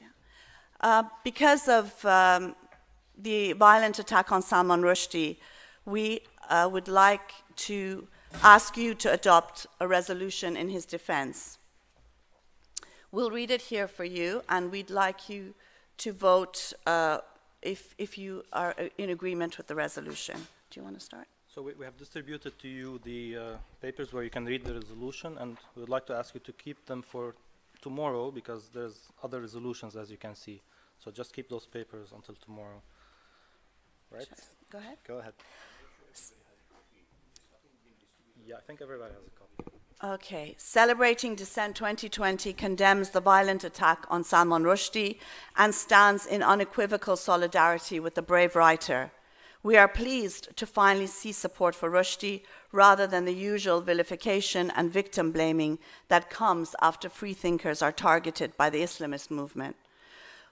Yeah. Uh, because of um, the violent attack on Salman Rushdie, we uh, would like to ask you to adopt a resolution in his defense. We'll read it here for you, and we'd like you to vote uh, if, if you are uh, in agreement with the resolution. Do you want to start? So we, we have distributed to you the uh, papers where you can read the resolution, and we would like to ask you to keep them for tomorrow because there's other resolutions, as you can see. So just keep those papers until tomorrow. Right? Go ahead. Go ahead. Yeah, I think everybody has a copy. Okay. Celebrating Dissent 2020 condemns the violent attack on Salman Rushdie and stands in unequivocal solidarity with the brave writer. We are pleased to finally see support for Rushdie rather than the usual vilification and victim blaming that comes after freethinkers are targeted by the Islamist movement.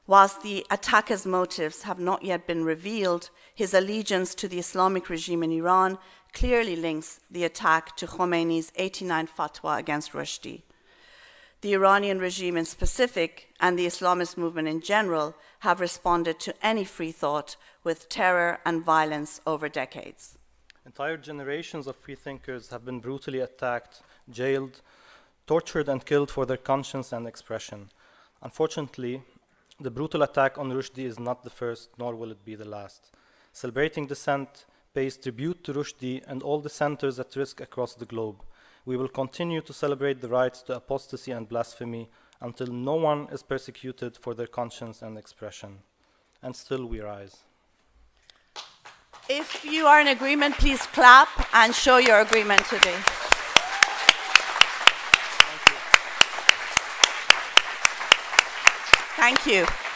Whilst the attacker's motives have not yet been revealed, his allegiance to the Islamic regime in Iran clearly links the attack to Khomeini's 89 fatwa against Rushdie. The Iranian regime in specific and the Islamist movement in general have responded to any free thought with terror and violence over decades. Entire generations of freethinkers have been brutally attacked, jailed, tortured, and killed for their conscience and expression. Unfortunately, the brutal attack on Rushdie is not the first, nor will it be the last. Celebrating Dissent pays tribute to Rushdie and all dissenters at risk across the globe. We will continue to celebrate the rights to apostasy and blasphemy until no one is persecuted for their conscience and expression. And still we rise. If you are in agreement, please clap and show your agreement today. Thank you.